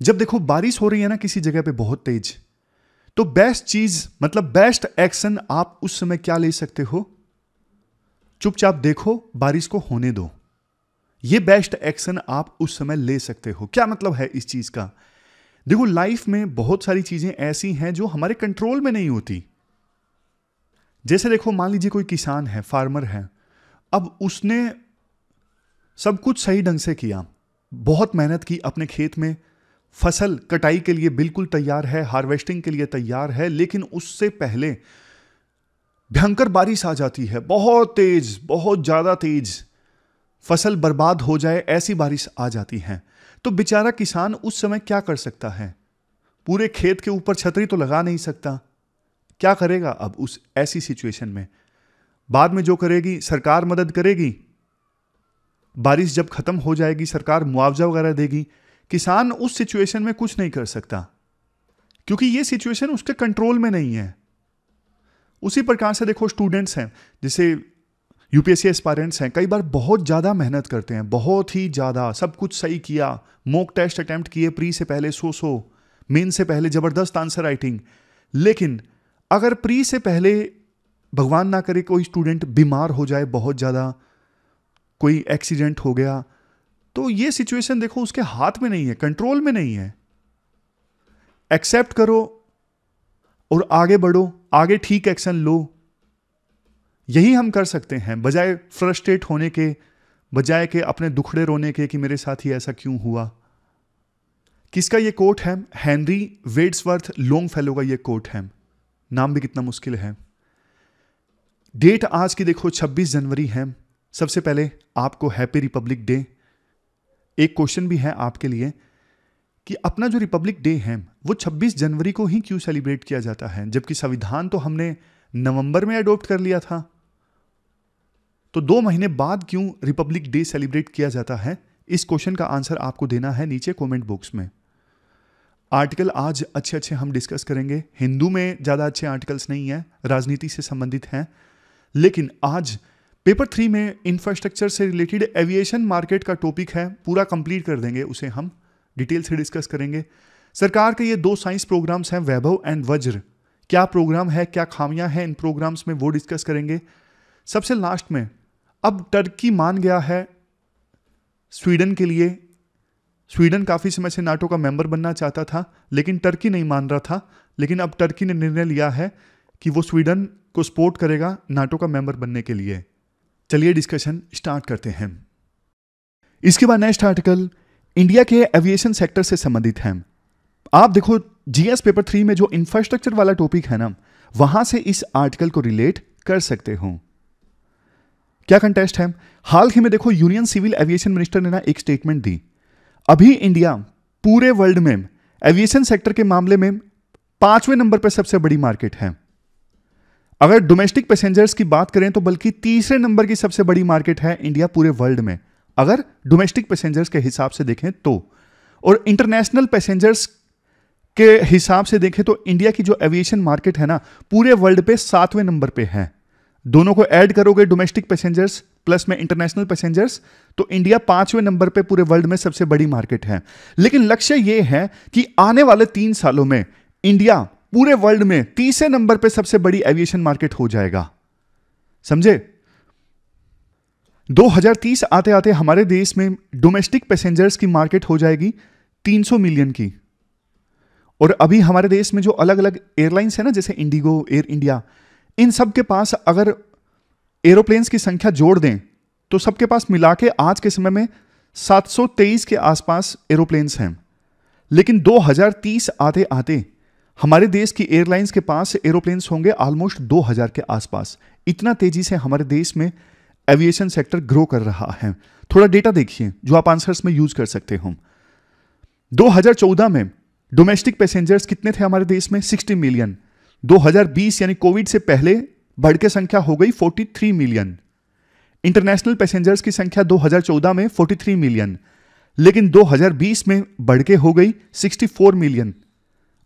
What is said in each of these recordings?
जब देखो बारिश हो रही है ना किसी जगह पे बहुत तेज तो बेस्ट चीज़ मतलब बेस्ट एक्शन आप उस समय क्या ले सकते हो? चुपचाप देखो, बारिश को होने दो। ये बेस्ट एक्शन आप उस समय ले सकते हो। क्या मतलब है इस चीज़ का? देखो लाइफ में बहुत सारी चीज़ें ऐसी हैं जो हमारे कंट्रोल में नहीं होती। जैसे देखो, मान लीजिए कोई किसान है फार्मर है, अब उसने सब कुछ सही ढंग से किया, बहुत मेहनत की अपने खेत में फ़सल कटाई के लिए बिल्कुल तैयार है, हार्वेस्टिंग के लिए तैयार है, लेकिन उससे पहले भयंकर बारिश आ जाती है, बहुत तेज, बहुत ज़्यादा तेज फ़सल बर्बाद हो जाए, ऐसी बारिश आ जाती है। तो बेचारा किसान उस समय क्या कर सकता है? पूरे खेत के ऊपर छतरी तो लगा नहीं सकता। क्या करेगा अब उस ऐसी सिचुएशन में? बाद में जो करेगी, सरकार मदद करेगी। बारिश जब खत्म हो जाएगी, सरकार मुआवजा वगैरह देगी। किसान उस सिचुएशन में कुछ नहीं कर सकता। क्योंकि ये सिचुएशन उसके कंट्रोल में नहीं है। उसी प्रकार से देखो स्टूडेंट्स हैं, जैसे यूपीएससी एस्पायरेंट्स हैं, कई बार बहुत ज़्यादा मेहनत करते हैं, बहुत ही ज़्यादा, सब कुछ सही किया मॉक टेस्ट अटैम्प्ट किए प्री से पहले सो सो मेन से पहले ज़बरदस्त आंसर राइटिंग लेकिन अगर प्री से पहले भगवान ना करे कोई स्टूडेंट बीमार हो जाए, बहुत ज़्यादा कोई एक्सीडेंट हो गया तो ये सिचुएशन देखो, उसके हाथ में नहीं है कंट्रोल में नहीं है। एक्सेप्ट करो और आगे बढ़ो, आगे ठीक एक्शन लो। यही हम कर सकते हैं, बजाय फ्रस्ट्रेट होने के, बजाय के अपने दुखड़े रोने के कि मेरे साथ ही ऐसा क्यों हुआ। किसका ये कोट है? हेनरी वेड्सवर्थ लॉन्ग फेलो का ये कोट है। नाम भी कितना मुश्किल है। डेट आज की देखो 26 जनवरी है। सबसे पहले आपको हैप्पी रिपब्लिक डे एक क्वेश्चन भी है आपके लिए कि अपना जो रिपब्लिक डे है, वो 26 जनवरी को ही क्यों सेलिब्रेट किया जाता है? जबकि संविधान तो हमने नवंबर में अडोप्ट कर लिया था। तो दो महीने बाद क्यों रिपब्लिक डे सेलिब्रेट किया जाता है? इस क्वेश्चन का आंसर आपको देना है नीचे कमेंट बॉक्स में। आर्टिकल आज अच्छे अच्छे हम डिस्कस करेंगे। हिंदू में ज़्यादा अच्छे आर्टिकल्स नहीं है, राजनीति से संबंधित हैं। लेकिन आज पेपर थ्री में इंफ्रास्ट्रक्चर से रिलेटेड एविएशन मार्केट का टॉपिक है, पूरा कंप्लीट कर देंगे, उसे हम डिटेल से डिस्कस करेंगे। सरकार के ये दो साइंस प्रोग्राम्स हैं, वैभव एंड वज्र। क्या प्रोग्राम है, क्या खामियाँ हैं, इन प्रोग्राम्स में वो डिस्कस करेंगे। सबसे लास्ट में, अब टर्की मान गया है स्वीडन के लिए। स्वीडन काफ़ी समय से नाटो का मेंबर बनना चाहता था, लेकिन टर्की नहीं मान रहा था। लेकिन अब टर्की ने निर्णय लिया है कि वो स्वीडन को सपोर्ट करेगा नाटो का मेंबर बनने के लिए। चलिए डिस्कशन स्टार्ट करते हैं। इसके बाद नेक्स्ट आर्टिकल इंडिया के एविएशन सेक्टर से संबंधित है। आप देखो जीएस पेपर थ्री में जो इंफ्रास्ट्रक्चर वाला टॉपिक है ना, वहाँ से इस आर्टिकल को रिलेट कर सकते हो। क्या कंटेस्ट है? हाल ही में देखो यूनियन सिविल एविएशन मिनिस्टर ने ना एक स्टेटमेंट दी। अभी इंडिया पूरे वर्ल्ड में एविएशन सेक्टर के मामले में पाँचवें नंबर पर सबसे बड़ी मार्केट है। अगर डोमेस्टिक पैसेंजर्स की बात करें तो बल्कि तीसरे नंबर की सबसे बड़ी मार्केट है इंडिया पूरे वर्ल्ड में। अगर डोमेस्टिक पैसेंजर्स के हिसाब से देखें तो और इंटरनेशनल पैसेंजर्स के हिसाब से देखें तो इंडिया की जो एविएशन मार्केट है ना, पूरे वर्ल्ड पे सातवें नंबर पे है। दोनों को ऐड करोगे डोमेस्टिक पैसेंजर्स प्लस में इंटरनेशनल पैसेंजर्स तो इंडिया पाँचवें नंबर पे पूरे वर्ल्ड में सबसे बड़ी मार्केट है। लेकिन लक्ष्य यह है कि आने वाले तीन सालों में इंडिया पूरे वर्ल्ड में तीसरे नंबर पे सबसे बड़ी एविएशन मार्केट हो जाएगा। समझे? 2030 आते आते हमारे देश में डोमेस्टिक पैसेंजर्स की मार्केट हो जाएगी 300 मिलियन की। और अभी हमारे देश में जो अलग अलग एयरलाइंस है ना, जैसे इंडिगो एयर इंडिया इन सब के पास अगर एरोप्लेन्स की संख्या जोड़ दें तो सबके पास मिला के आज के समय में 723 के आसपास एरोप्लेन्स हैं। लेकिन 2030 आते आते हमारे देश की एयरलाइंस के पास एरोप्लेन्स होंगे ऑलमोस्ट 2000 के आसपास। इतना तेज़ी से हमारे देश में एविएशन सेक्टर ग्रो कर रहा है। थोड़ा डेटा देखिए, जो आप आंसर्स में यूज़ कर सकते हो। 2014 में डोमेस्टिक पैसेंजर्स कितने थे हमारे देश में? 60 मिलियन 2020 यानी कोविड से पहले बढ़ के संख्या हो गई 43 मिलियन इंटरनेशनल पैसेंजर्स की संख्या 2014 में 43 मिलियन लेकिन 2020 में बढ़ के हो गई 64 मिलियन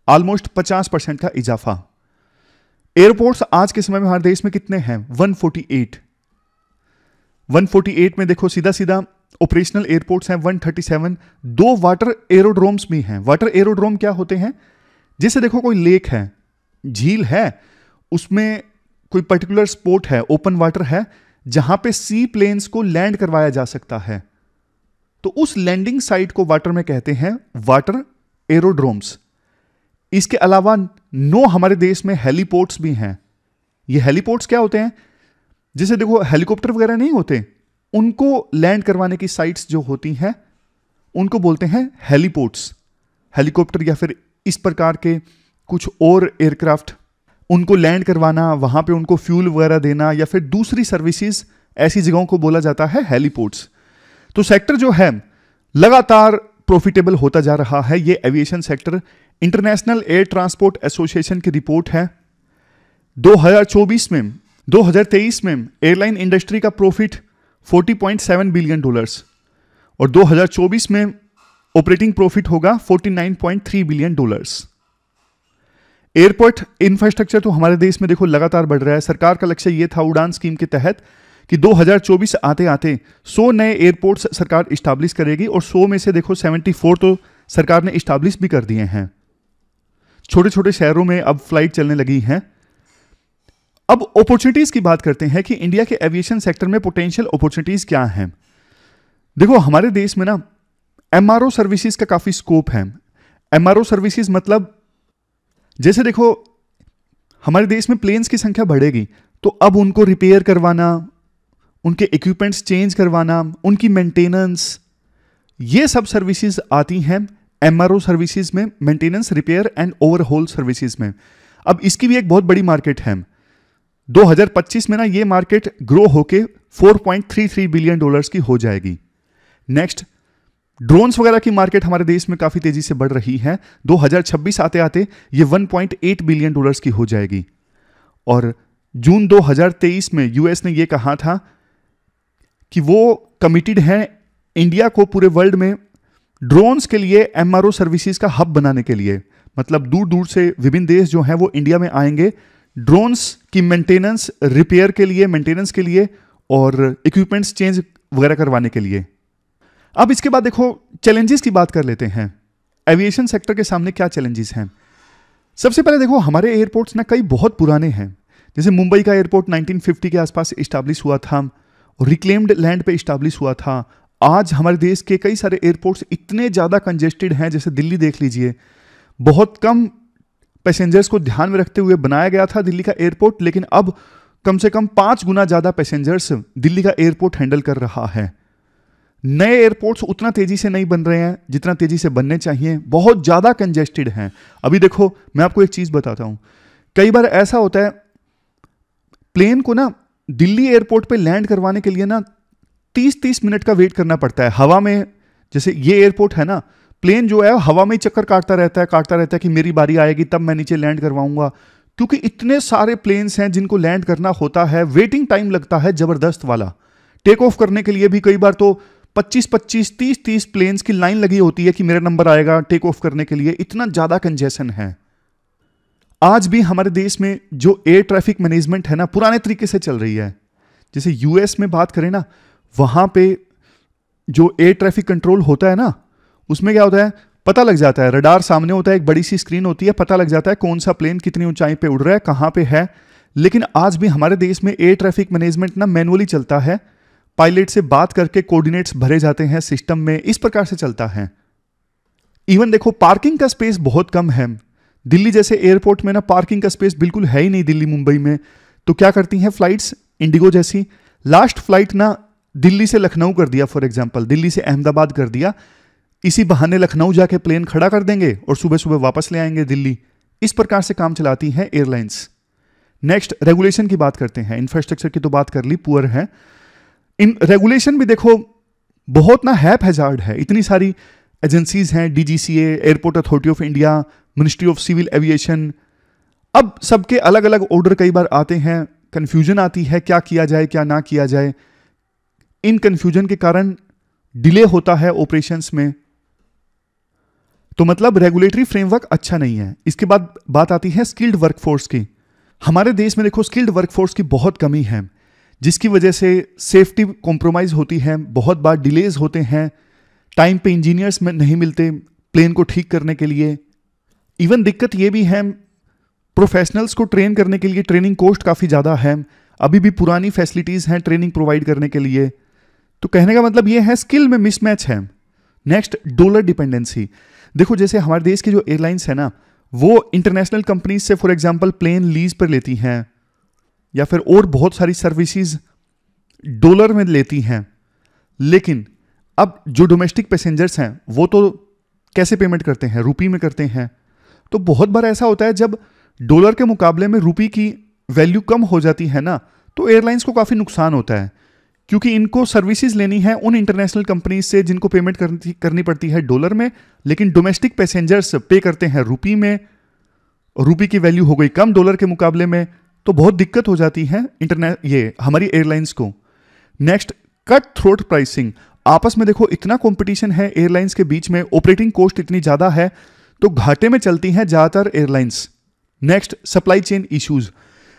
ऑलमोस्ट 50 परसेंट का इजाफा। एयरपोर्ट्स आज के समय में हमारे देश में कितने हैं? 148 148 में देखो सीधा सीधा ऑपरेशनल एयरपोर्ट्स हैं 137 दो वाटर एरोड्रोम्स भी हैं। वाटर एरोड्रोम क्या होते हैं? जैसे देखो, कोई लेक है, झील है, उसमें कोई पर्टिकुलर स्पोर्ट है ओपन वाटर है, जहाँ पे सी प्लेन्स को लैंड करवाया जा सकता है। तो उस लैंडिंग साइट को वाटर में कहते हैं वाटर एरोड्रोम्स इसके अलावा नो हमारे देश में हेलीपोर्ट्स भी हैं। ये हेलीपोर्ट्स क्या होते हैं? जैसे देखो, हेलीकॉप्टर वगैरह नहीं होते। उनको लैंड करवाने की साइट्स जो होती हैं, उनको बोलते हैं हेलीपोर्ट्स। हेलीकॉप्टर या फिर इस प्रकार के कुछ और एयरक्राफ्ट, उनको लैंड करवाना, वहाँ पे उनको फ्यूल वगैरह देना या फिर दूसरी सर्विसेज़, ऐसी जगहों को बोला जाता है हेलीपोर्ट्स। तो सेक्टर जो है, लगातार प्रॉफिटेबल होता जा रहा है। ये aviation sector international air transport association की रिपोर्ट है। 2024 में 2023 में एयरलाइन इंडस्ट्री का प्रॉफिट 40.7 बिलियन डॉलर्स और 2024 में ऑपरेटिंग प्रॉफिट होगा 49.3 बिलियन डॉलर्स। एयरपोर्ट इंफ्रास्ट्रक्चर तो हमारे देश में देखो लगातार बढ़ रहा है। सरकार का लक्ष्य ये था उड़ान स्कीम के तहत कि 2024 आते आते 100 नए एयरपोर्ट्स सरकार इस्टाब्लिश करेगी और 100 में से देखो 74 तो सरकार ने इस्टाब्लिश भी कर दिए हैं। छोटे छोटे शहरों में अब फ़्लाइट चलने लगी हैं। अब अपॉर्चुनिटीज़ की बात करते हैं कि इंडिया के एविएशन सेक्टर में पोटेंशियल अपॉर्चुनिटीज़ क्या हैं। देखो, हमारे देश में ना एमआरओ सर्विसेज़ का काफ़ी स्कोप है। एमआरओ सर्विसेज़ मतलब जैसे देखो, हमारे देश में प्लेन्स की संख्या बढ़ेगी तो अब उनको रिपेयर करवाना, उनके इक्विपमेंट्स चेंज करवाना, उनकी मेंटेनेंस ये सब सर्विसेज़ आती हैं। एमआरओ सर्विसेज़ में maintenance repair and overhaul services में। अब इसकी भी एक बहुत बड़ी मार्केट है। 2025 में ना ये मार्केट ग्रो होके 4.33 बिलियन डॉलर्स की हो जाएगी। नेक्स्ट ड्रोन्स वगैरह की मार्केट हमारे देश में काफ़ी तेज़ी से बढ़ रही है। 2026 आते आते ये 1.8 बिलियन डॉलर्स की हो जाएगी। और जून 2023 में यूएस ने यह कहा था कि वो कमिटेड है इंडिया को पूरे वर्ल्ड में ड्रोन्स के लिए एमआरओ सर्विसेज़ का हब बनाने के लिए। मतलब दूर दूर से विभिन्न देश जो हैं वो इंडिया में आएँगे। ड्रोन्स की मेंटेनेंस रिपेयर के लिए मेंटेनेंस के लिए और इक्विपमेंट्स चेंज वगैरह करवाने के लिए। अब इसके बाद देखो चैलेंजेस की बात कर लेते हैं। एविएशन सेक्टर के सामने क्या चैलेंजेस हैं? सबसे पहले देखो, हमारे एयरपोर्ट्स ना कई बहुत पुराने हैं। जैसे मुंबई का एयरपोर्ट 1950 के आसपास इस्टाब्लिश हुआ था रिक्लेम्ड लैंड पे इस्टाब्लिश हुआ था। आज हमारे देश के कई सारे एयरपोर्ट्स इतने ज़्यादा कंजेस्टेड हैं, जैसे दिल्ली देख लीजिए। बहुत कम पैसेंजर्स को ध्यान में रखते हुए बनाया गया था दिल्ली का एयरपोर्ट लेकिन अब कम से कम पाँच गुना ज़्यादा पैसेंजर्स दिल्ली का एयरपोर्ट हैंडल कर रहा है। नए एयरपोर्ट्स उतना तेज़ी से नहीं बन रहे हैं, जितना तेज़ी से बनने चाहिए। बहुत ज़्यादा कंजेस्टेड हैं। अभी देखो, मैं आपको एक चीज़ बताता हूँ। कई बार ऐसा होता है प्लेन को ना दिल्ली एयरपोर्ट पे लैंड करवाने के लिए ना तीस तीस मिनट का वेट करना पड़ता है। हवा में, जैसे ये एयरपोर्ट है ना, प्लेन जो है हवा में ही चक्कर काटता रहता है, काटता रहता है कि मेरी बारी आएगी, तब मैं नीचे लैंड करवाऊँगा। क्योंकि इतने सारे प्लेन्स हैं जिनको लैंड करना होता है वेटिंग टाइम लगता है ज़बरदस्त वाला। टेक ऑफ़ करने के लिए भी कई बार तो 25 25 30 30 प्लेन्स की लाइन लगी होती है कि मेरा नंबर आएगा टेक ऑफ़ करने के लिए। इतना ज़्यादा कंजेशन है। आज भी हमारे देश में जो एयर ट्रैफ़िक मैनेजमेंट है ना, पुराने तरीके से चल रही है। जैसे यूएस में बात करें ना वहाँ पे जो एयर ट्रैफ़िक कंट्रोल होता है ना, उसमें क्या होता है? पता लग जाता है। रडार सामने होता है, एक बड़ी सी स्क्रीन होती है, पता लग जाता है कौन सा प्लेन कितनी ऊंचाई पे उड़ रहा है, कहाँ पे है। लेकिन आज भी हमारे देश में एयर ट्रैफ़िक मैनेजमेंट ना मैनुअली चलता है। पायलट से बात करके कोऑर्डिनेट्स भरे जाते हैं सिस्टम में, इस प्रकार से चलता है। इवन देखो पार्किंग का स्पेस बहुत कम है। दिल्ली जैसे एयरपोर्ट में ना पार्किंग का स्पेस बिल्कुल है ही नहीं दिल्ली मुंबई में। तो क्या करती हैं फ्लाइट्स इंडिगो जैसी। लास्ट फ़्लाइट ना दिल्ली से लखनऊ कर दिया फॉर एग्ज़ाम्पल दिल्ली से अहमदाबाद कर दिया, इसी बहाने लखनऊ जाके प्लेन खड़ा कर देंगे और सुबह सुबह वापस ले आएँगे दिल्ली। इस प्रकार से काम चलाती हैं एयरलाइंस नेक्स्ट रेगुलेशन की बात करते हैं। इंफ्रास्ट्रक्चर की तो बात कर ली पुअर है। इन रेगुलेशन भी देखो, बहुत ना हैप हैजार्ड है। इतनी सारी एजेंसीज हैं DGCA airport authority of India ministry of civil aviation अब सबके अलग अलग ऑर्डर कई बार आते हैं कंफ्यूजन आती है, क्या किया जाए, क्या ना किया जाए। इन कंफ्यूजन के कारण डिले होता है ऑपरेशंस में। तो मतलब रेगुलेटरी फ्रेमवर्क अच्छा नहीं है। इसके बाद बात आती है स्किल्ड वर्कफोर्स की। हमारे देश में देखो स्किल्ड वर्कफोर्स की बहुत कमी है, जिसकी वजह से सेफ्टी कॉम्प्रोमाइज़ होती है, बहुत बार डिलेज होते हैं टाइम पे इंजीनियर्स में नहीं मिलते प्लेन को ठीक करने के लिए। इवन दिक्कत ये भी है प्रोफेशनल्स को ट्रेन करने के लिए ट्रेनिंग कॉस्ट काफ़ी ज़्यादा है। अभी भी पुरानी फैसिलिटीज़ हैं ट्रेनिंग प्रोवाइड करने के लिए। तो कहने का मतलब ये है स्किल में मिसमैच है। नेक्स्ट डॉलर डिपेंडेंसी देखो, जैसे हमारे देश की जो एयरलाइंस है ना, वो इंटरनेशनल कंपनीज़ से फॉर एग्जांपल प्लेन लीज पर लेती हैं, या फिर और बहुत सारी सर्विसेज़ डॉलर में लेती हैं। लेकिन, अब जो डोमेस्टिक पैसेंजर्स हैं, वो तो कैसे पेमेंट करते हैं? रुपी में करते हैं। तो बहुत बार ऐसा होता है, जब डॉलर के मुकाबले में रुपी की वैल्यू कम हो जाती है ना तो एयरलाइंस को काफ़ी नुकसान होता है। क्योंकि इनको सर्विसेज़ लेनी है उन इंटरनेशनल कंपनीज़ से जिनको पेमेंट करनी करनी पड़ती है डॉलर में, लेकिन डोमेस्टिक पैसेंजर्स पे करते हैं रुपी में रुपी की वैल्यू हो गई कम डॉलर के मुकाबले में तो बहुत दिक्कत हो जाती है इंटरनेट ये हमारी एयरलाइंस को। नेक्स्ट कट थ्रोट प्राइसिंग आपस में देखो, इतना कंपटीशन है एयरलाइंस के बीच में ऑपरेटिंग कॉस्ट इतनी ज़्यादा है तो घाटे में चलती हैं ज़्यादातर airlines next supply chain issues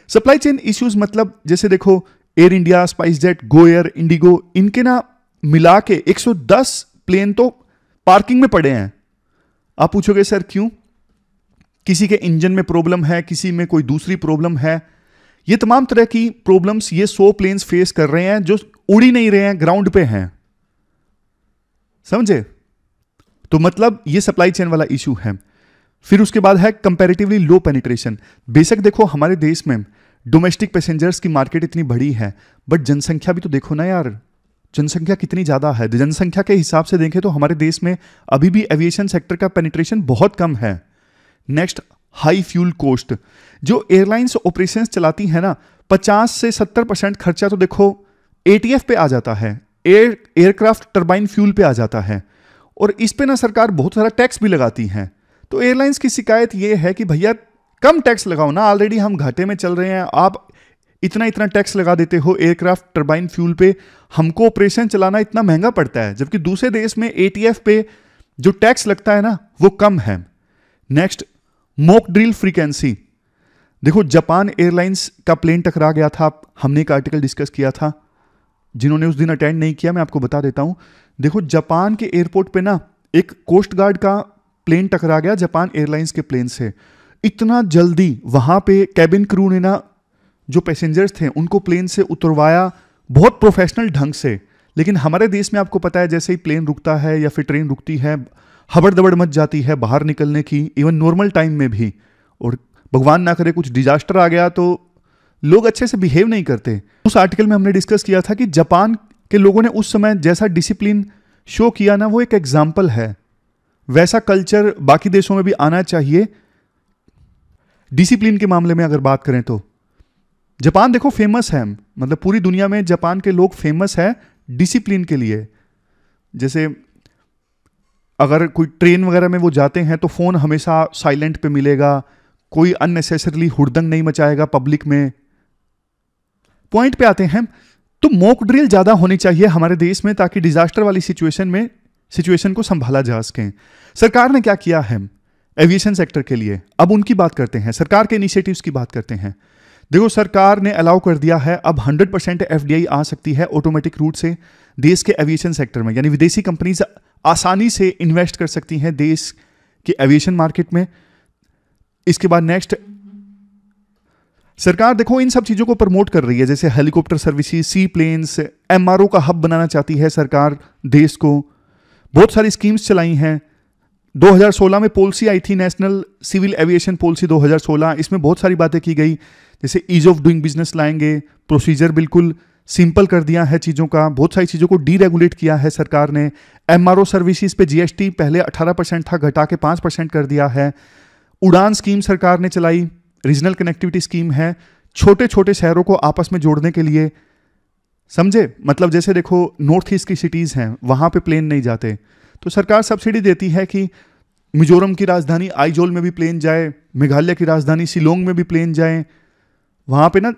supply chain issues मतलब जैसे देखो एयर इंडिया स्पाइस जेट गो एयर इंडिगो इनके ना मिला के 110 प्लेन तो पार्किंग में पड़े हैं। आप पूछोगे, सर, क्यों? किसी के इंजन में प्रॉब्लम है, किसी में कोई दूसरी प्रॉब्लम है? ये तमाम तरह की प्रॉब्लम्स ये सो प्लेन्स फेस कर रहे हैं, जो उड़ नहीं रहे हैं ग्राउंड पे हैं। समझे? तो मतलब ये सप्लाई चेन वाला इशू है। फिर उसके बाद है कंपैरेटिवली लो पेनिट्रेशन बेशक देखो, हमारे देश में डोमेस्टिक पैसेंजर्स की मार्केट इतनी बड़ी है बट जनसंख्या भी तो देखो ना यार। जनसंख्या कितनी ज़्यादा है। जनसंख्या के हिसाब से देखें तो हमारे देश में अभी भी एविएशन सेक्टर का पेनिट्रेशन बहुत कम है। नेक्स्ट हाई फ्यूल कोस्ट जो एयरलाइंस ऑपरेशंस चलाती है ना 50 से 70 परसेंट खर्चा तो देखो एटीएफ पे आ जाता है एयर एयरक्राफ्ट टर्बाइन फ्यूल पे आ जाता है, और इस पे ना सरकार बहुत सारा टैक्स भी लगाती है। तो एयरलाइंस की शिकायत ये है कि भैया कम टैक्स लगाओ ना ऑलरेडी हम घाटे में चल रहे हैं, आप इतना इतना टैक्स लगा देते हो एयरक्राफ्ट टर्बाइन फ्यूल पे, हमको ऑपरेशन चलाना इतना महँगा पड़ता है, जबकि दूसरे देश में एटीएफ पे जो टैक्स लगता है ना, वो कम है। नेक्स्ट मोक ड्रिल फ्रीक्वेंसी देखो, जापान एयरलाइंस का प्लेन टकरा गया था, हमने एक आर्टिकल डिस्कस किया था, जिन्होंने उस दिन अटेंड नहीं किया, मैं आपको बता देता हूँ। देखो, जापान के एयरपोर्ट पे ना, एक कोस्ट गार्ड का प्लेन टकरा गया, जापान एयरलाइंस के प्लेन से। इतना जल्दी वहाँ पे कैबिन क्रू ने ना जो पैसेंजर्स थे, उनको प्लेन से उतरवाया बहुत प्रोफेशनल ढंग से। लेकिन हमारे देश में आपको पता है, जैसे ही प्लेन रुकता है या फिर ट्रेन रुकती है हबड़ दबड़ मच जाती है बाहर निकलने की इवन नॉर्मल टाइम में भी। और भगवान ना करे कुछ डिजास्टर आ गया तो लोग अच्छे से बिहेव नहीं करते। उस आर्टिकल में हमने डिस्कस किया था कि जापान के लोगों ने उस समय जैसा डिसिप्लिन शो किया ना, वो एक एग्ज़ाम्पल है। वैसा कल्चर बाकी देशों में भी आना चाहिए डिसिप्लिन के मामले में अगर बात करें तो जापान देखो फ़ेमस है मतलब पूरी दुनिया में जापान के लोग फ़ेमस है डिसिप्लिन के लिए। जैसे अगर कोई ट्रेन वगैरह में वो जाते हैं तो फ़ोन हमेशा साइलेंट पे मिलेगा, कोई अननेसेसरली हुड़दंग नहीं मचाएगा पब्लिक में। पॉइंट पे आते हैं तो मोक ड्रिल ज़्यादा होनी चाहिए हमारे देश में ताकि डिजास्टर वाली सिचुएशन में सिचुएशन को संभाला जा सके। सरकार ने क्या किया है? एविएशन सेक्टर के लिए। अब उनकी बात करते हैं। सरकार के इनिशिएटिव्स की बात करते हैं। देखो, सरकार ने अलाउ कर दिया है। अब 100 परसेंट एफ़ आ सकती है ऑटोमेटिक रूट से देश के एविएशन सेक्टर में। यानी विदेशी कंपनीज़ आसानी से इन्वेस्ट कर सकती हैं देश के एविएशन मार्केट में। इसके बाद नेक्स्ट सरकार देखो, इन सब चीज़ों को प्रमोट कर रही है। जैसे हेलीकॉप्टर सर्विसेज़ सी प्लेन्स एमआरओ का हब बनाना चाहती है सरकार देश को। बहुत सारी स्कीम्स चलाई हैं। 2016 में पॉलिसी आई थी नेशनल सिविल एविएशन पॉलिसी 2016 इसमें बहुत सारी बातें की गई। जैसे ईज ऑफ़ डूइंग बिज़नेस लाएँगे प्रोसीजर बिल्कुल सिंपल कर दिया है चीज़ों का। बहुत सारी चीज़ों को डीरेगुलेट किया है सरकार ने। एम आर ओ सर्विसेज़ पे जीएसटी पहले 18 परसेंट था, घटा के 5 परसेंट कर दिया है। उड़ान स्कीम सरकार ने चलाई। रीजनल कनेक्टिविटी स्कीम है। छोटे छोटे शहरों को आपस में जोड़ने के लिए। समझे? मतलब जैसे देखो नॉर्थ ईस्ट की सिटीज़ हैं, वहाँ पे प्लेन नहीं जाते। तो सरकार सब्सिडी देती है कि मिजोरम की राजधानी आइजोल में भी प्लेन जाए, मेघालय की राजधानी शिलोंग में भी प्लेन जाए। वहाँ पे ना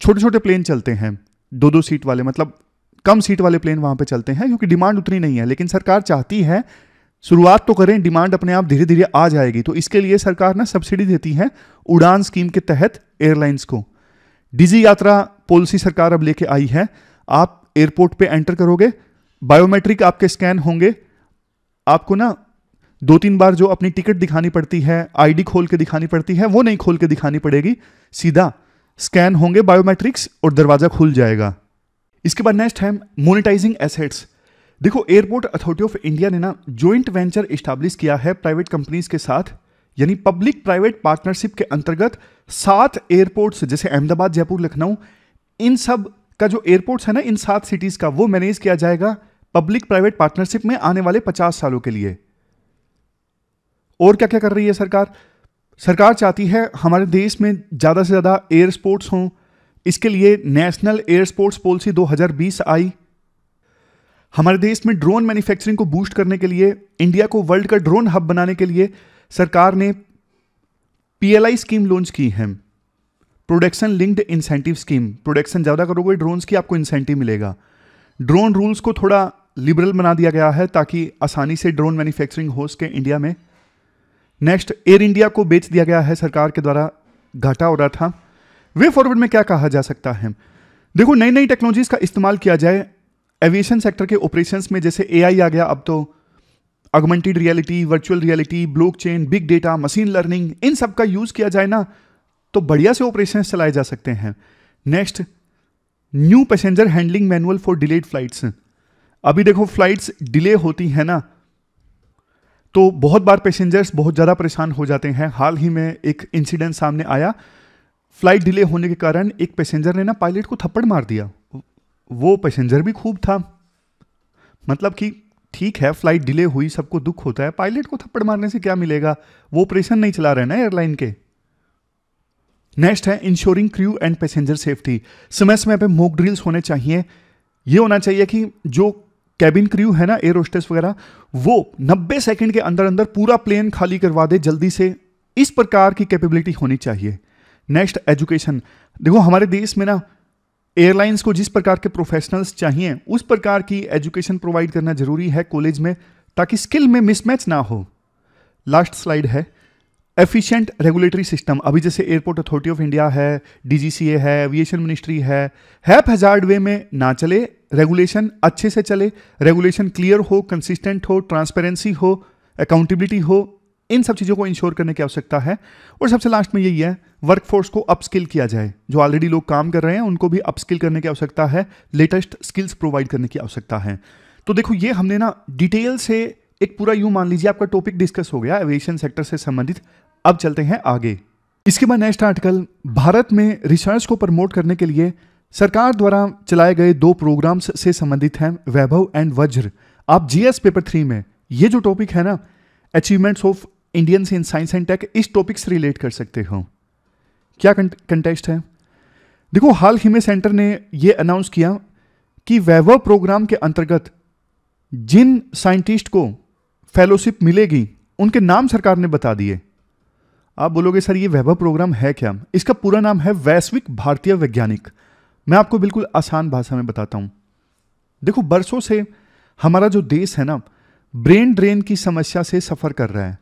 छोटे छोटे प्लेन चलते हैं दो दो सीट वाले मतलब कम सीट वाले प्लेन वहाँ पे चलते हैं, क्योंकि डिमांड उतनी नहीं है, लेकिन सरकार चाहती है, शुरुआत तो करें, डिमांड अपने आप धीरे धीरे आ जाएगी। तो इसके लिए सरकार ना सब्सिडी देती है उड़ान स्कीम के तहत एयरलाइंस को। डिजी यात्रा पॉलिसी सरकार अब लेके आई है, आप एयरपोर्ट पे एंटर करोगे, बायोमेट्रिक आपके स्कैन होंगे आपको ना दो तीन बार जो अपनी टिकट दिखानी पड़ती है आईडी खोल के दिखानी पड़ती है, वो नहीं खोल के दिखानी पड़ेगी। सीधा स्कैन होंगे बायोमेट्रिक्स और दरवाज़ा खुल जाएगा। इसके बाद नेक्स्ट है मोनिटाइजिंग एसेट्स। देखो, एयरपोर्ट अथॉरिटी ऑफ़ इंडिया ने ना ज्वाइंट वेंचर इस्टेब्लिश किया है प्राइवेट कंपनीज़ के साथ, यानी पब्लिक प्राइवेट पार्टनरशिप के अंतर्गत सात एयरपोर्ट्स, जैसे अहमदाबाद, जयपुर, लखनऊ, इन सब का जो एयरपोर्ट्स है ना, इन सात सिटीज़ का, वो मैनेज किया जाएगा। पब्लिक प्राइवेट पार्टनरशिप में आने वाले पचास सालों के लिए। और क्या क्या कर रही है सरकार? सरकार चाहती है हमारे देश में ज़्यादा से ज़्यादा एयर स्पोर्ट्स हों। इसके लिए नेशनल एयर स्पोर्ट्स पॉलिसी 2020 आई। हमारे देश में ड्रोन मैन्युफैक्चरिंग को बूस्ट करने के लिए इंडिया को वर्ल्ड का ड्रोन हब बनाने के लिए सरकार ने पीएलआई स्कीम लॉन्च की है। Production linked incentive scheme production ज़्यादा करोगे ड्रोन्स की आपको इंसेंटिव मिलेगा। ड्रोन रूल्स को थोड़ा लिबरल बना दिया गया है ताकि आसानी से ड्रोन मैन्युफैक्चरिंग हो सके इंडिया में। नेक्स्ट एयर इंडिया को बेच दिया गया है सरकार के द्वारा घाटा हो रहा था। वे फॉरवर्ड में क्या कहा जा सकता है? देखो नई नई टेक्नोलॉजीज़ का इस्तेमाल किया जाए। एविएशन सेक्टर के ऑपरेशंस में जैसे एआई आ गया, अब तो augmented reality virtual reality blockchain big data machine learning इन सब का यूज़ किया जाए ना तो बढ़िया से ऑपरेशन चलाए जा सकते हैं। Next new passenger handling manual for delayed flights अभी देखो फ्लाइट्स डिले होती है ना तो बहुत बार पैसेंजर्स बहुत ज़्यादा परेशान हो जाते हैं। हाल ही में एक इंसिडेंट सामने आया। फ़्लाइट डिले होने के कारण एक पैसेंजर ने ना पायलट को थप्पड़ मार दिया। वो पैसेंजर भी खूब था। मतलब कि ठीक है फ़्लाइट डिले हुई, सबको दुख होता है। पायलट को थप्पड़ मारने से क्या मिलेगा? वो ऑपरेशन नहीं चला रहे ना एयरलाइन के। नेक्स्ट है ensuring crew and passenger safety समय समय पे मोक ड्रिल्स होने चाहिए। ये होना चाहिए कि जो कैबिन क्रू है ना एयर होस्टेस वगैरह, वो 90 सेकंड के अंदर अंदर पूरा प्लेन खाली करवा दे, जल्दी से इस प्रकार की कैपेबिलिटी होनी चाहिए। नेक्स्ट एजुकेशन देखो, हमारे देश में ना एयरलाइंस को जिस प्रकार के प्रोफेशनल्स चाहिए, उस प्रकार की एजुकेशन प्रोवाइड करना ज़रूरी है कॉलेज में, ताकि स्किल में मिसमैच ना हो। लास्ट स्लाइड है। एफिशिएंट रेगुलेटरी सिस्टम अभी जैसे एयरपोर्ट अथॉरिटी ऑफ़ इंडिया है डीजीसीए है एविएशन मिनिस्ट्री है हैप हजार्ड वे में ना चले रेगुलेशन अच्छे से चले, रेगुलेशन क्लियर हो कंसिस्टेंट हो ट्रांसपेरेंसी हो अकाउंटेबिलिटी हो, इन सब चीज़ों को इंश्योर करने की आवश्यकता है। और सबसे लास्ट में यही है वर्कफोर्स को अपस्किल किया जाए। जो ऑलरेडी लोग काम कर रहे हैं, उनको भी अपस्किल करने की आवश्यकता है लेटेस्ट स्किल्स प्रोवाइड करने की आवश्यकता है। तो देखो, ये हमने ना डिटेल से एक पूरा यूँ मान लीजिए, आपका टॉपिक डिस्कस हो गया एविएशन सेक्टर से संबंधित। अब चलते हैं आगे। इसके बाद नेक्स्ट आर्टिकल भारत में रिसर्च को प्रमोट करने के लिए सरकार द्वारा चलाए गए दो प्रोग्राम्स से संबंधित हैं, वैभव एंड वज्र। आप जीएस पेपर थ्री में, ये जो टॉपिक है ना achievements of Indians in science and tech इस टॉपिक से रिलेट कर सकते हो। क्या कंटेस्ट है? देखो, हाल ही में सेंटर ने यह अनाउंस किया कि वैभव प्रोग्राम के अंतर्गत जिन साइंटिस्ट को फेलोशिप मिलेगी, उनके नाम सरकार ने बता दिए। आप बोलोगे, सर, ये वैभव प्रोग्राम है क्या? इसका पूरा नाम है वैश्विक भारतीय वैज्ञानिक। मैं आपको बिल्कुल आसान भाषा में बताता हूँ। देखो, बरसों से हमारा जो देश है ना, ब्रेन ड्रेन की समस्या से सफ़र कर रहा है।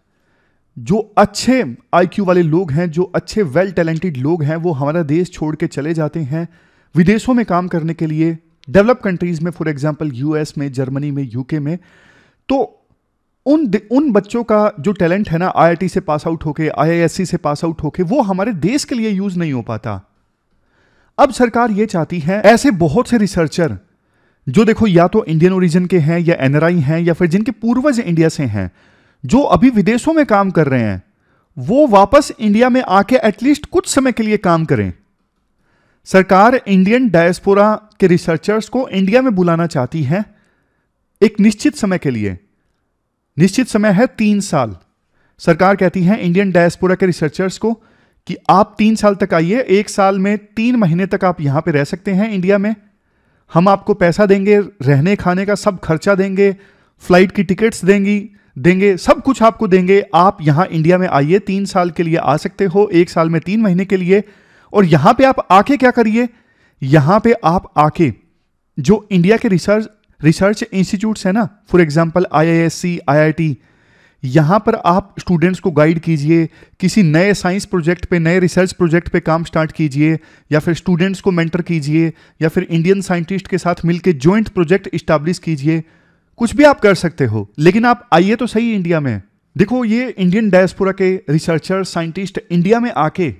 जो अच्छे आईक्यू वाले लोग हैं, जो अच्छे वेल टैलेंटेड लोग हैं, वो हमारा देश छोड़ के चले जाते हैं विदेशों में काम करने के लिए डेवलप कंट्रीज़ में फॉर एग्जांपल यूएस में जर्मनी में यूके में। तो उन उन बच्चों का जो टैलेंट है ना आईआईटी से पास आउट होके आईआईएससी से पास आउट होके, वो हमारे देश के लिए यूज़ नहीं हो पाता। अब सरकार ये चाहती है, ऐसे बहुत से रिसर्चर जो देखो या तो इंडियन ओरिजिन के हैं, या एनआरआई हैं, या फिर जिनके पूर्वज इंडिया से हैं, जो अभी विदेशों में काम कर रहे हैं, वो वापस इंडिया में आके एटलीस्ट कुछ समय के लिए काम करें। सरकार इंडियन डायस्पोरा के रिसर्चर्स को इंडिया में बुलाना चाहती है, एक निश्चित समय के लिए। निश्चित समय है तीन साल। सरकार कहती है इंडियन डायस्पोरा के रिसर्चर्स को कि आप तीन साल तक आइए, एक साल में तीन महीने तक आप यहाँ पे रह सकते हैं इंडिया में। हम आपको पैसा देंगे, रहने, खाने का सब खर्चा देंगे, फ़्लाइट की टिकट्स देंगी, देंगे, सब कुछ आपको देंगे। आप यहाँ इंडिया में आइए, तीन साल के लिए आ सकते हो, एक साल में तीन महीने के लिए। और यहाँ पे आप आके क्या करिए? यहाँ पे आप आके, जो इंडिया के रिसर्च रिसर्च इंस्टीट्यूट्स है ना, for example I I S C, I I T यहाँ पर आप स्टूडेंट्स को गाइड कीजिए, किसी नए साइंस प्रोजेक्ट पे, नए रिसर्च प्रोजेक्ट पे काम स्टार्ट कीजिए, या फिर स्टूडेंट्स को मेंटर कीजिए, या फिर इंडियन साइंटिस्ट के साथ मिलकर ज्वाइंट प्रोजेक्ट इस्टेब्लिश कीजिए। कुछ भी आप कर सकते हो, लेकिन आप आइए तो सही इंडिया में। देखो, ये इंडियन डायस्पोरा के रिसर्चर साइंटिस्ट इंडिया में आके,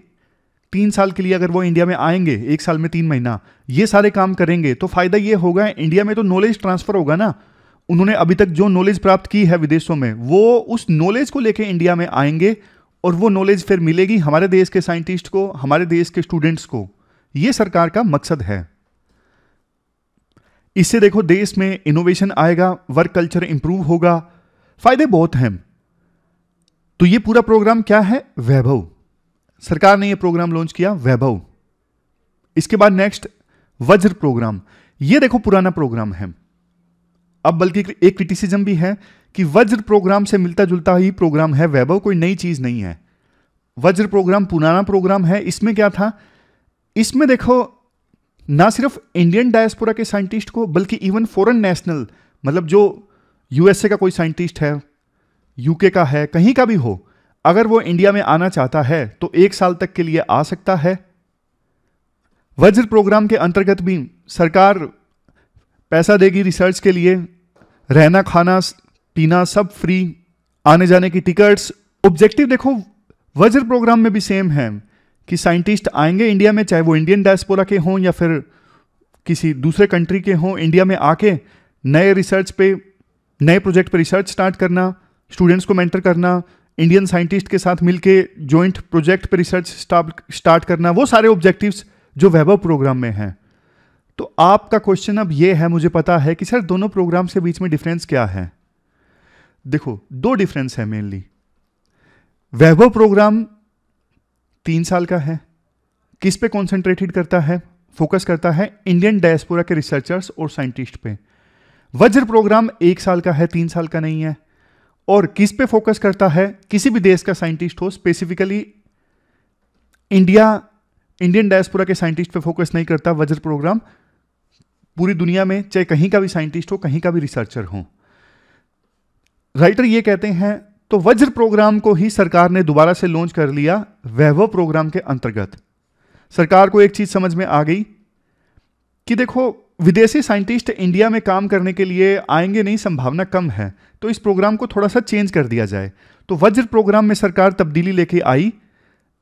तीन साल के लिए अगर वो इंडिया में आएँगे, एक साल में तीन महीना, ये सारे काम करेंगे तो फ़ायदा ये होगा इंडिया में तो नॉलेज ट्रांसफ़र होगा ना। उन्होंने अभी तक जो नॉलेज प्राप्त की है विदेशों में, वो उस नॉलेज को लेके इंडिया में आएँगे और वो नॉलेज फिर मिलेगी हमारे देश के साइंटिस्ट को, हमारे देश के स्टूडेंट्स को। ये सरकार का मकसद है। इससे देखो, देश में इनोवेशन आएगा वर्क कल्चर इंप्रूव होगा, फ़ायदे बहुत हैं। तो ये पूरा प्रोग्राम क्या है? वैभव। सरकार ने ये प्रोग्राम लॉन्च किया, वैभव। इसके बाद नेक्स्ट वज्र प्रोग्राम ये देखो, पुराना प्रोग्राम है। अब बल्कि एक क्रिटिसिज्म भी है कि वज्र प्रोग्राम से मिलता जुलता ही प्रोग्राम है, वैभव कोई नई चीज़ नहीं है। वज्र प्रोग्राम पुराना प्रोग्राम है, इसमें क्या था? इसमें देखो, ना सिर्फ़ इंडियन डायस्पोरा के साइंटिस्ट को, बल्कि इवन फॉरेन नेशनल मतलब जो यूएसए का कोई साइंटिस्ट है यूके का है, कहीं का भी हो, अगर वो इंडिया में आना चाहता है तो एक साल तक के लिए आ सकता है। वज्र प्रोग्राम के अंतर्गत भी सरकार पैसा देगी रिसर्च के लिए रहना, खाना, पीना सब फ्री आने जाने की टिकट्स ऑब्जेक्टिव देखो, वज्र प्रोग्राम में भी सेम है कि साइंटिस्ट आएँगे इंडिया में, चाहे वो इंडियन डायस्पोरा के हों या फिर किसी दूसरे कंट्री के हों इंडिया में आके नए रिसर्च पे, नए प्रोजेक्ट पे रिसर्च स्टार्ट करना स्टूडेंट्स को मेंटर करना इंडियन साइंटिस्ट के साथ मिलके जॉइंट प्रोजेक्ट पे रिसर्च स्टार्ट करना, वो सारे ऑब्जेक्टिव्स जो वैभव प्रोग्राम में हैं। तो आपका क्वेश्चन अब ये है, मुझे पता है कि सर दोनों प्रोग्राम के बीच में डिफरेंस क्या है? देखो, दो डिफरेंस है मेनली वैभव प्रोग्राम तीन साल का है। किस पे कॉन्सेंट्रेटेड करता है? फोकस करता है इंडियन डायस्पोरा के रिसर्चर्स और साइंटिस्ट पे। वज्र प्रोग्राम एक साल का है, तीन साल का नहीं है। और किस पे फोकस करता है? किसी भी देश का साइंटिस्ट हो स्पेसिफिकली इंडिया इंडियन डायस्पोरा के साइंटिस्ट पे फोकस नहीं करता वज्र प्रोग्राम पूरी दुनिया में, चाहे कहीं का भी साइंटिस्ट हो, कहीं का भी रिसर्चर हो। राइटर ये कहते हैं तो वज्र प्रोग्राम को ही सरकार ने दोबारा से लॉन्च कर लिया वैभव प्रोग्राम के अंतर्गत। सरकार को एक चीज़ समझ में आ गई कि देखो, विदेशी साइंटिस्ट इंडिया में काम करने के लिए आएँगे नहीं, संभावना कम है। तो इस प्रोग्राम को थोड़ा सा चेंज कर दिया जाए। तो वज्र प्रोग्राम में सरकार तब्दीली लेके आई।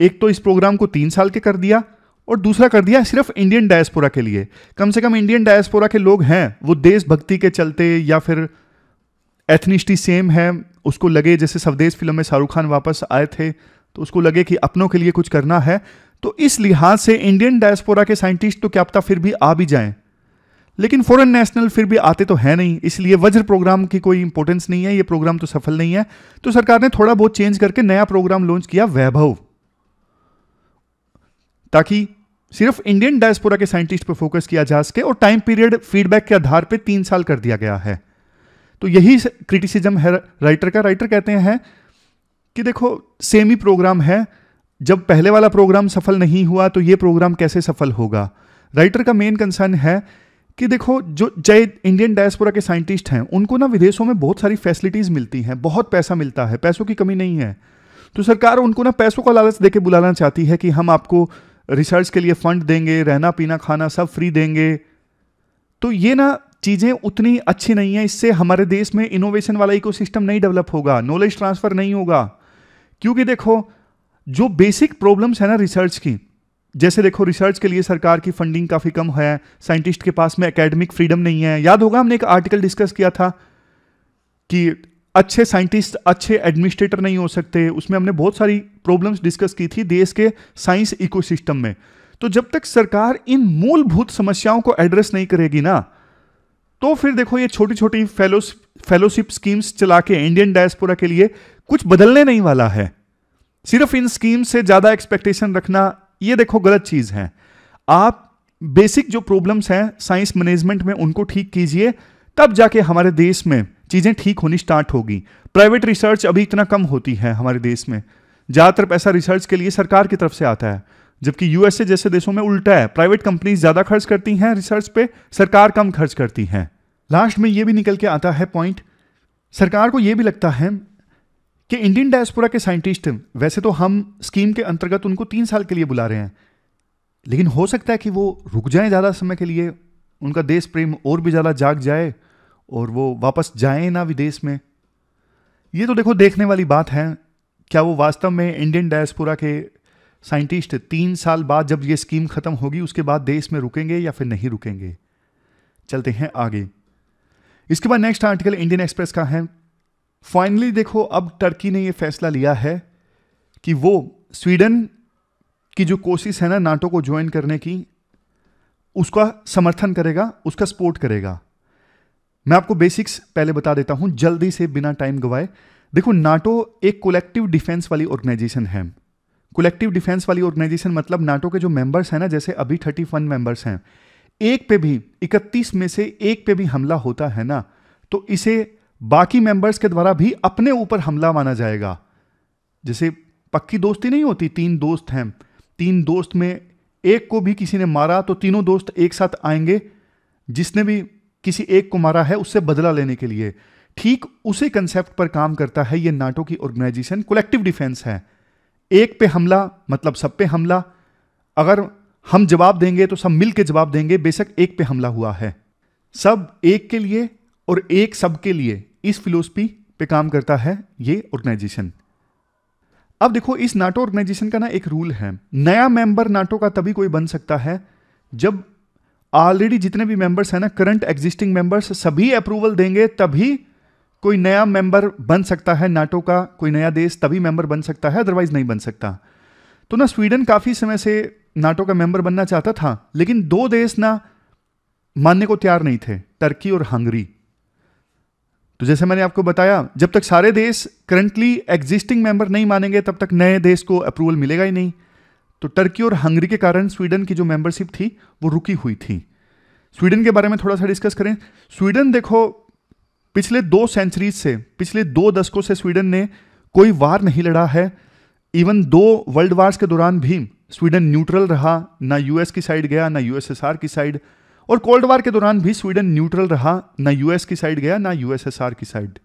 एक तो इस प्रोग्राम को तीन साल के कर दिया। और दूसरा कर दिया सिर्फ़ इंडियन डायस्पोरा के लिए। कम से कम इंडियन डायस्पोरा के लोग हैं, वो देशभक्ति के चलते या फिर एथनिस्टी सेम है, उसको लगे जैसे स्वदेश फ़िल्म में शाहरुख खान वापस आए थे तो उसको लगे कि अपनों के लिए कुछ करना है। तो इस लिहाज से इंडियन डायस्पोरा के साइंटिस्ट तो क्या पता फिर भी आ भी जाएँ। लेकिन फॉरेन नेशनल फिर भी आते तो है नहीं, इसलिए वज्र प्रोग्राम की कोई इंपॉर्टेंस नहीं है, ये प्रोग्राम तो सफल नहीं है। तो सरकार ने थोड़ा बहुत चेंज करके नया प्रोग्राम लॉन्च किया वैभव। ताकि सिर्फ़ इंडियन डायस्पोरा के साइंटिस्ट पर फोकस किया जा सके और टाइम पीरियड फीडबैक के आधार पर तीन साल कर दिया गया है। तो यही क्रिटिसिज्म है राइटर का। राइटर कहते हैं कि देखो सेमी प्रोग्राम है। जब पहले वाला प्रोग्राम सफल नहीं हुआ तो ये प्रोग्राम कैसे सफल होगा? राइटर का मेन कंसर्न है कि देखो, जो चाहे इंडियन डायस्पोरा के साइंटिस्ट हैं, उनको ना विदेशों में बहुत सारी फैसिलिटीज़ मिलती हैं, बहुत पैसा मिलता है, पैसों की कमी नहीं है। तो सरकार उनको ना पैसों का लालच देके बुलाना चाहती है कि हम आपको रिसर्च के लिए फंड देंगे, रहना पीना, खाना सब फ्री देंगे। तो ये ना चीज़ें उतनी अच्छी नहीं है, इससे हमारे देश में इनोवेशन वाला इकोसिस्टम नहीं डेवलप होगा नॉलेज ट्रांसफ़र नहीं होगा। क्योंकि देखो, जो बेसिक प्रॉब्लम्स है ना रिसर्च की, जैसे देखो रिसर्च के लिए सरकार की फंडिंग काफ़ी कम है साइंटिस्ट के पास में एकेडमिक फ्रीडम नहीं है। याद होगा हमने एक आर्टिकल डिस्कस किया था कि अच्छे साइंटिस्ट, अच्छे एडमिनिस्ट्रेटर नहीं हो सकते। उसमें हमने बहुत सारी प्रॉब्लम्स डिस्कस की थी देश के साइंस इकोसिस्टम में। तो जब तक सरकार इन मूलभूत समस्याओं को एड्रेस नहीं करेगी ना तो फिर देखो ये छोटी छोटी फेलोस फेलोशिप स्कीम्स चला के इंडियन डायस्पोरा के लिए कुछ बदलने नहीं वाला है। सिर्फ़ इन स्कीम से ज़्यादा एक्सपेक्टेशन रखना, ये देखो गलत चीज़ है। आप बेसिक जो प्रॉब्लम्स हैं साइंस मैनेजमेंट में, उनको ठीक कीजिए, तब जाके हमारे देश में चीज़ें ठीक होनी स्टार्ट होगी। प्राइवेट रिसर्च अभी इतना कम होती है हमारे देश में। ज़्यादातर पैसा रिसर्च के लिए सरकार की तरफ़ से आता है। जबकि यूएसए जैसे देशों में उल्टा है। प्राइवेट कंपनीज़ ज़्यादा खर्च करती हैं रिसर्च पे सरकार कम खर्च करती है। लास्ट में ये भी निकल के आता है पॉइंट सरकार को ये भी लगता है कि इंडियन डायस्पोरा के साइंटिस्ट वैसे तो हम स्कीम के अंतर्गत उनको तीन साल के लिए बुला रहे हैं। लेकिन हो सकता है कि वो रुक जाएँ ज़्यादा समय के लिए, उनका देश प्रेम और भी ज़्यादा जाग जाए। और वो वापस जाएँ ना विदेश में। ये तो देखो, देखने वाली बात है। क्या वो वास्तव में इंडियन डायस्पोरा के साइंटिस्ट तीन साल बाद जब ये स्कीम ख़त्म होगी, उसके बाद देश में रुकेंगे या फिर नहीं रुकेंगे? चलते हैं आगे। इसके बाद नेक्स्ट आर्टिकल इंडियन एक्सप्रेस का है। फाइनली देखो, अब टर्की ने यह फैसला लिया है कि वो स्वीडन की जो कोशिश है ना नाटो को ज्वाइन करने की, उसका समर्थन करेगा, उसका सपोर्ट करेगा। मैं आपको बेसिक्स पहले बता देता हूँ, जल्दी से बिना टाइम गवाए। देखो नाटो एक कोलेक्टिव डिफेंस वाली ऑर्गेनाइजेशन है। कोलेक्टिव डिफेंस वाली ऑर्गेनाइजेशन मतलब नाटो के जो मेंबर्स हैं ना, जैसे अभी थर्टी वन मेंबर्स हैं, एक पे भी, इकतीस में से एक पे भी हमला होता है ना तो इसे बाकी मेंबर्स के द्वारा भी अपने ऊपर हमला माना जाएगा। जैसे पक्की दोस्ती नहीं होती, तीन दोस्त हैं। तीन दोस्त में एक को भी किसी ने मारा तो तीनों दोस्त एक साथ आएँगे। जिसने भी किसी एक को मारा है, उससे बदला लेने के लिए। ठीक उसी कंसेप्ट पर काम करता है ये नाटो की ऑर्गेनाइजेशन कलेक्टिव डिफेंस है। एक पे हमला मतलब सब पे हमला। अगर हम जवाब देंगे तो सब मिल जवाब देंगे, बेशक एक पे हमला हुआ है। सब एक के लिए और एक सब के लिए, इस फिलोसफी पे काम करता है ये ऑर्गेनाइजेशन अब देखो, इस नाटो ऑर्गेनाइजेशन का ना एक रूल है। नया मेंबर नाटो का तभी कोई बन सकता है जब ऑलरेडी जितने भी मेंबर्स हैं ना करंट एग्जिस्टिंग मेंबर्स सभी अप्रूवल देंगे, तभी कोई नया मेंबर बन सकता है नाटो का, कोई नया देश, तभी मेंबर बन सकता है अदरवाइज़ नहीं बन सकता। तो ना स्वीडन काफ़ी समय से नाटो का मेंबर बनना चाहता था, लेकिन दो देश ना मानने को तैयार नहीं थे टर्की और हंगरी तो जैसे मैंने आपको बताया, जब तक सारे देश करंटली एग्जिस्टिंग मेंबर नहीं मानेंगे, तब तक नए देश को अप्रूवल मिलेगा ही नहीं। तो टर्की और हंगरी के कारण स्वीडन की जो मेंबरशिप थी, वो रुकी हुई थी। स्वीडन के बारे में थोड़ा सा डिस्कस करें। स्वीडन देखो, पिछले दो सेंचुरीज से, पिछले दो दशकों से स्वीडन ने कोई वार नहीं लड़ा है। इवन दो वर्ल्ड वार्स के दौरान भी स्वीडन न्यूट्रल रहा, ना यूएस की साइड गया, ना यूएसएसआर की साइड और कोल्ड वार के दौरान भी स्वीडन न्यूट्रल रहा, ना यूएस की साइड गया, ना यूएसएसआर की साइड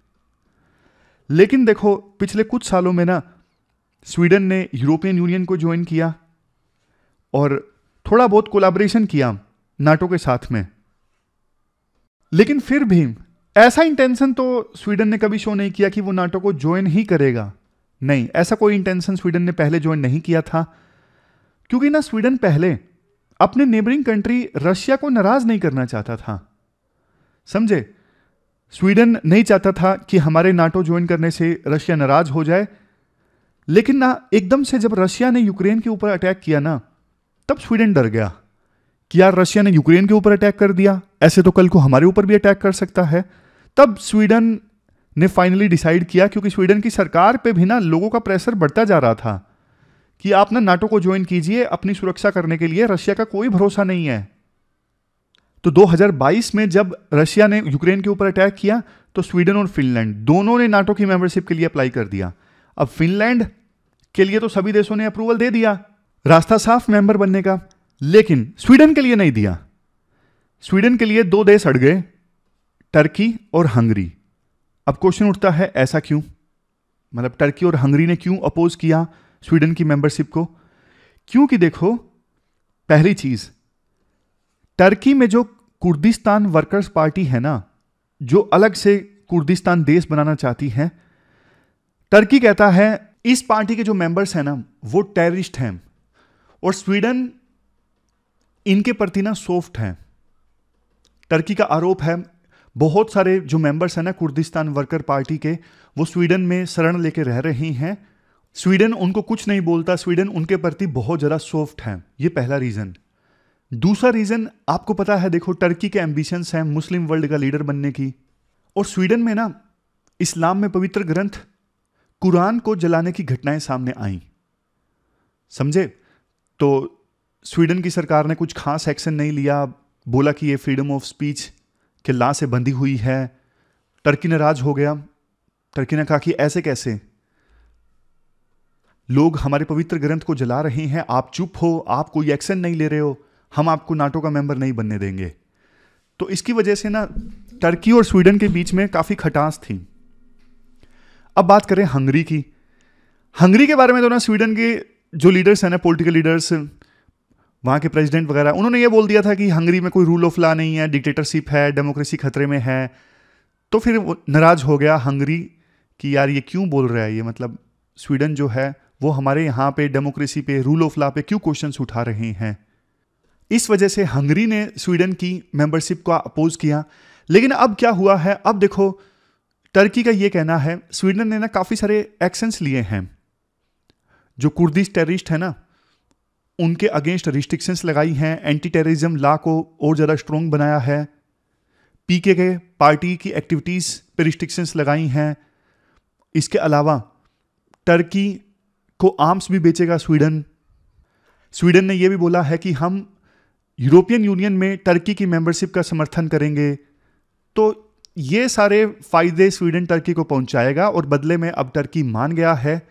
लेकिन देखो, पिछले कुछ सालों में ना, स्वीडन ने यूरोपियन यूनियन को ज्वाइन किया। और थोड़ा बहुत कोलाबोरेशन किया नाटो के साथ में। लेकिन फिर भी ऐसा इंटेंशन तो स्वीडन ने कभी शो नहीं किया कि वो नाटो को ज्वाइन ही करेगा। नहीं, ऐसा कोई इंटेंशन स्वीडन ने पहले ज्वाइन नहीं किया था। क्योंकि ना स्वीडन पहले अपने नेबरिंग कंट्री रशिया को नाराज़ नहीं करना चाहता था। समझे? स्वीडन नहीं चाहता था कि हमारे नाटो ज्वाइन करने से रशिया नाराज़ हो जाए। लेकिन ना, एकदम से जब रशिया ने यूक्रेन के ऊपर अटैक किया ना तब स्वीडन डर गया कि यार रशिया ने यूक्रेन के ऊपर अटैक कर दिया। ऐसे तो कल को हमारे ऊपर भी अटैक कर सकता है। तब स्वीडन ने फाइनली डिसाइड किया क्योंकि स्वीडन की सरकार पे भी ना लोगों का प्रेशर बढ़ता जा रहा था कि आप ना नाटो को ज्वाइन कीजिए अपनी सुरक्षा करने के लिए। रशिया का कोई भरोसा नहीं है। तो 2022 में जब रशिया ने यूक्रेन के ऊपर अटैक किया तो स्वीडन और फिनलैंड दोनों ने नाटो की मेंबरशिप के लिए अप्लाई कर दिया। अब फिनलैंड के लिए तो सभी देशों ने अप्रूवल दे दिया। रास्ता साफ़ मेंबर बनने का, लेकिन स्वीडन के लिए नहीं दिया। स्वीडन के लिए दो देश अड़ गए, टर्की और हंगरी। अब क्वेश्चन उठता है, ऐसा क्यों? मतलब टर्की और हंगरी ने क्यों अपोज किया स्वीडन की मेंबरशिप को? क्योंकि देखो, पहली चीज़, टर्की में जो कुर्दिस्तान वर्कर्स पार्टी है ना, जो अलग से कुर्दिस्तान देश बनाना चाहती है, टर्की कहता है, इस पार्टी के जो मेंबर्स हैं ना, वो टेररिस्ट हैं। और स्वीडन इनके प्रति ना सॉफ्ट है। टर्की का आरोप है, बहुत सारे जो मेंबर्स हैं ना कुर्दिस्तान वर्कर पार्टी के, वो स्वीडन में शरण लेके रह रही हैं। स्वीडन उनको कुछ नहीं बोलता, स्वीडन उनके प्रति बहुत ज़्यादा सॉफ्ट है। ये पहला रीज़न दूसरा रीज़न आपको पता है, देखो, टर्की के एम्बिशंस हैं मुस्लिम वर्ल्ड का लीडर बनने की। और स्वीडन में ना, इस्लाम में पवित्र ग्रंथ, कुरान को जलाने की घटनाएँ सामने आई। समझे? तो स्वीडन की सरकार ने कुछ खास एक्शन नहीं लिया। बोला कि ये फ्रीडम ऑफ़ स्पीच के ला से बंधी हुई है। टर्की ने राज हो गया। टर्की ने कहा कि ऐसे कैसे? लोग हमारे पवित्र ग्रंथ को जला रहे हैं। आप चुप हो। आप कोई एक्शन नहीं ले रहे हो। हम आपको नाटो का मेंबर नहीं बनने देंगे। तो इसकी वजह से ना, टर्की और स्वीडन के बीच में काफ़ी खटास थी। अब बात करें हंगरी की। हंगरी के बारे में तो ना, स्वीडन के जो लीडर्स हैं ना पॉलिटिकल लीडर्स वहाँ के प्रेसिडेंट वगैरह, उन्होंने ये बोल दिया था कि हंगरी में कोई रूल ऑफ़ लॉ नहीं है डिक्टेटरशिप है डेमोक्रेसी खतरे में है। तो फिर वो नाराज़ हो गया हंगरी कि यार ये क्यों बोल रहा है ये? मतलब स्वीडन जो है, वो हमारे यहाँ पे डेमोक्रेसी पे रूल ऑफ़ लॉ पे क्यों क्वेश्चंस उठा रहे हैं? इस वजह से हंगरी ने स्वीडन की मेंबरशिप को अपोज किया। लेकिन अब क्या हुआ है? अब देखो टर्की का ये कहना है, स्वीडन ने ना काफ़ी सारे एक्शंस लिए हैं। जो कुर्दिश टेररिस्ट है ना, उनके अगेंस्ट रिस्ट्रिक्शंस लगाई हैं एंटी टेररिज्म लॉ को और ज़्यादा स्ट्रोंग बनाया है। पीके के पार्टी की एक्टिविटीज़ पर रिस्ट्रिक्शंस लगाई हैं। इसके अलावा टर्की को आर्म्स भी बेचेगा स्वीडन स्वीडन ने यह भी बोला है कि हम यूरोपियन यूनियन में टर्की की मेंबरशिप का समर्थन करेंगे। तो ये सारे फ़ायदे स्वीडन टर्की को पहुंचाएगा और बदले में अब टर्की मान गया है।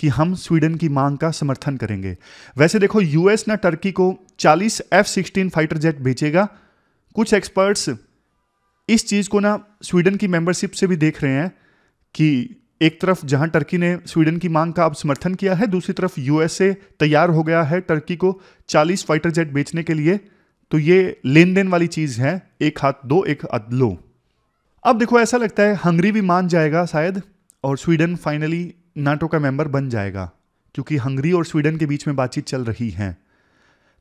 कि हम स्वीडन की मांग का समर्थन करेंगे। वैसे देखो यूएस ना टर्की को 40 एफ़ सिक्सटीन फाइटर जेट भेजेगा। कुछ एक्सपर्ट्स इस चीज़ को ना स्वीडन की मेंबरशिप से भी देख रहे हैं कि एक तरफ़ जहाँ टर्की ने स्वीडन की मांग का अब समर्थन किया है, दूसरी तरफ़ यूएसए तैयार हो गया है टर्की को 40 फाइटर जेट बेचने के लिए। तो ये लेन देन वाली चीज़ है। एक हाथ दो, एक हाथ लो। अब देखो, ऐसा लगता है हंगरी भी मान जाएगा शायद, और स्वीडन फाइनली नाटो का मेंबर बन जाएगा क्योंकि हंगरी और स्वीडन के बीच में बातचीत चल रही है।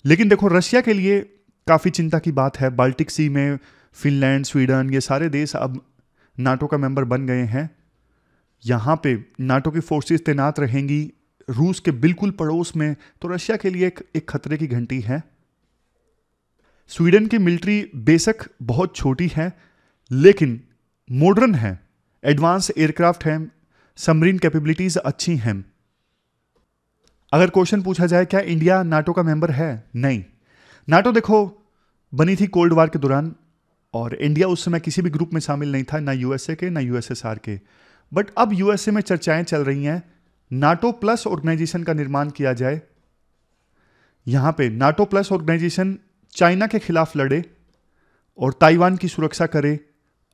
लेकिन देखो रशिया के लिए काफ़ी चिंता की बात है। बाल्टिक सी में फिनलैंड स्वीडन ये सारे देश अब नाटो का मेंबर बन गए हैं। यहाँ पे नाटो की फोर्सेस तैनात रहेंगी रूस के बिल्कुल पड़ोस में तो रशिया के लिए एक, एक खतरे की घंटी है। स्वीडन की मिलिट्री बेशक बहुत छोटी है लेकिन मॉडर्न है एडवांस एयरक्राफ्ट है सबमरीन कैपेबिलिटीज अच्छी हैं। अगर क्वेश्चन पूछा जाए, क्या इंडिया नाटो का मेंबर है? नहीं। नाटो देखो, बनी थी कोल्ड वार के दौरान, और इंडिया उस समय किसी भी ग्रुप में शामिल नहीं था, ना यूएसए के, ना यूएसएसआर के। बट अब यूएसए में चर्चाएँ चल रही हैं। नाटो प्लस ऑर्गेनाइजेशन का निर्माण किया जाए। यहाँ पे नाटो प्लस ऑर्गेनाइजेशन चाइना के खिलाफ लड़े, और ताइवान की सुरक्षा करे।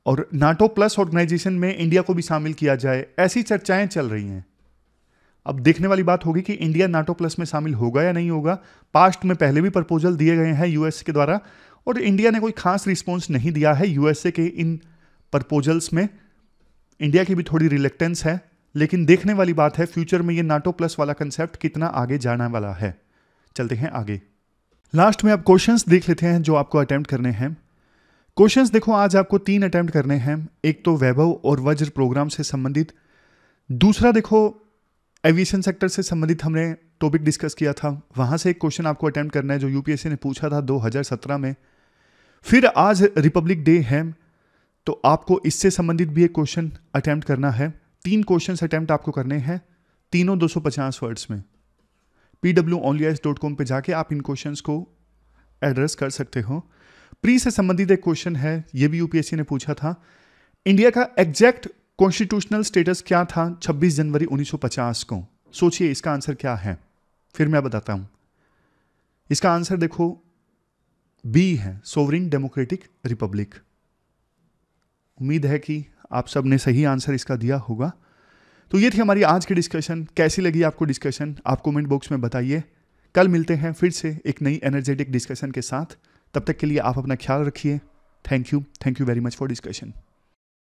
और नाटो प्लस ऑर्गेनाइजेशन में इंडिया को भी शामिल किया जाए, ऐसी चर्चाएँ चल रही हैं। अब देखने वाली बात होगी कि इंडिया नाटो प्लस में शामिल होगा या नहीं होगा। पास्ट में पहले भी प्रपोजल दिए गए हैं यूएस के द्वारा, और इंडिया ने कोई खास रिस्पॉन्स नहीं दिया है यूएसए के इन प्रपोजल्स में। इंडिया की भी थोड़ी रिलेक्टेंस है, लेकिन देखने वाली बात है, फ्यूचर में ये नाटो प्लस वाला कंसेप्ट कितना आगे जाने वाला है। चलते हैं आगे। लास्ट में आप क्वेश्चंस देख लेते हैं जो आपको अटेम्प्ट करने हैं। क्वेश्चंस देखो, आज आपको तीन अटेम्प्ट करने हैं। एक तो वैभव और वज्र प्रोग्राम से संबंधित। दूसरा देखो एविएशन सेक्टर से संबंधित हमने टॉपिक डिस्कस किया था। वहाँ से एक क्वेश्चन आपको अटेम्प्ट करना है, जो यूपीएससी ने पूछा था 2017 में। फिर आज रिपब्लिक डे है तो आपको इससे संबंधित भी एक क्वेश्चन अटैम्प्ट करना है। तीन क्वेश्चन अटैम्प्ट आपको करने हैं, तीनों 250 वर्ड्स में। पी डब्ल्यू डॉट कॉम पर जाके आप इन क्वेश्चन को एड्रेस कर सकते हो। प्री से संबंधित एक क्वेश्चन है, ये भी यूपीएससी ने पूछा था। इंडिया का एग्जैक्ट कॉन्स्टिट्यूशनल स्टेटस क्या था 26 जनवरी 1950 को? सोचिए इसका आंसर क्या है। फिर मैं बताता हूँ। इसका आंसर देखो बी है सोवरिन डेमोक्रेटिक रिपब्लिक उम्मीद है कि आप सबने सही आंसर इसका दिया होगा। तो ये थी हमारी आज की डिस्कशन कैसी लगी आपको डिस्कशन आप कमेंट बॉक्स में बताइए। कल मिलते हैं फिर से एक नई एनर्जेटिक डिस्कशन के साथ। तब तक के लिए आप अपना ख्याल रखिए। Thank you thank you very much for discussion